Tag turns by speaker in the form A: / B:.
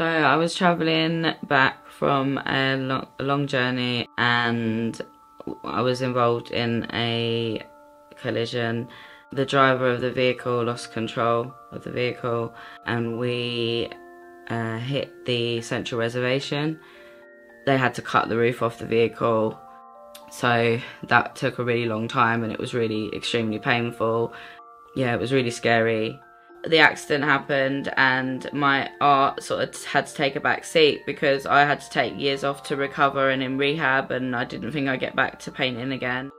A: So I was travelling back from a long, a long journey and I was involved in a collision. The driver of the vehicle lost control of the vehicle and we uh, hit the central reservation. They had to cut the roof off the vehicle so that took a really long time and it was really extremely painful. Yeah, it was really scary. The accident happened and my art sort of had to take a back seat because I had to take years off to recover and in rehab and I didn't think I'd get back to painting again.